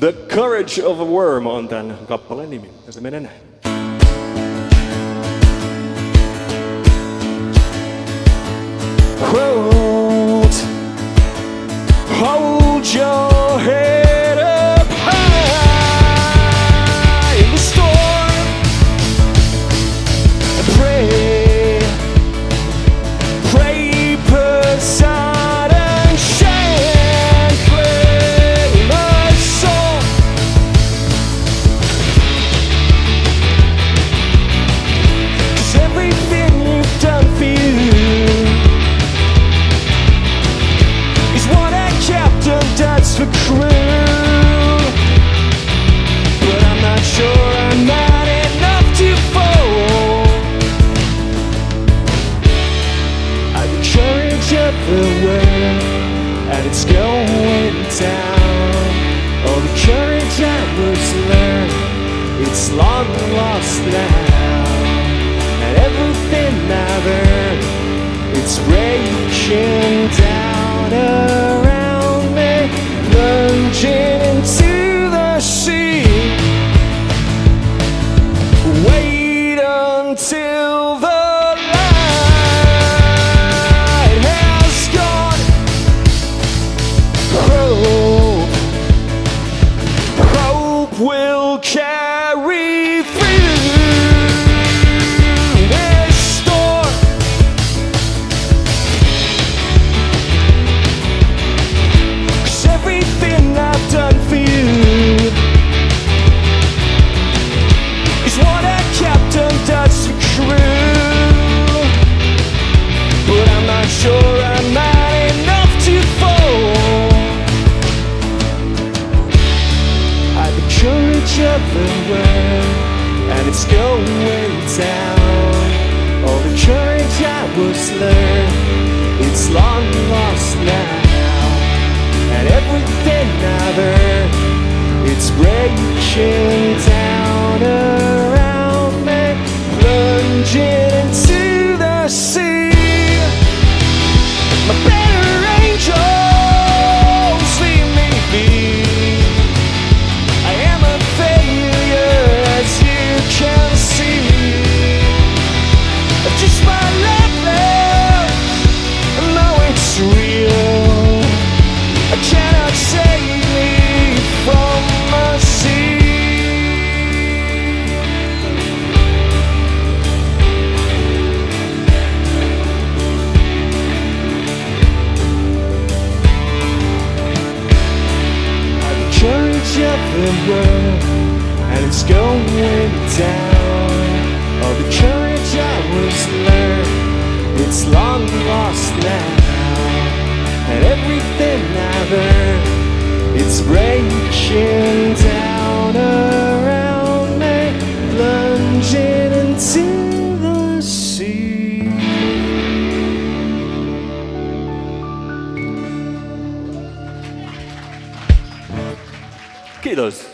The Courage of a Worm on tämän kappaleen nimi. Ja se menee näin. Hold, hold your world, and it's going down. All the courage I was learned, it's long lost now. And everything I've earned, it's breaking down around me, plunging into the sea. Wait until of the world, and it's going down. All the courage I was learned, it's long lost now. And everything I've earned, it's breaking down around me, plunging into the sea. My the and it's going down. All the courage I was learned, it's long lost now. And everything I've earned, it's breaking down Kiitos.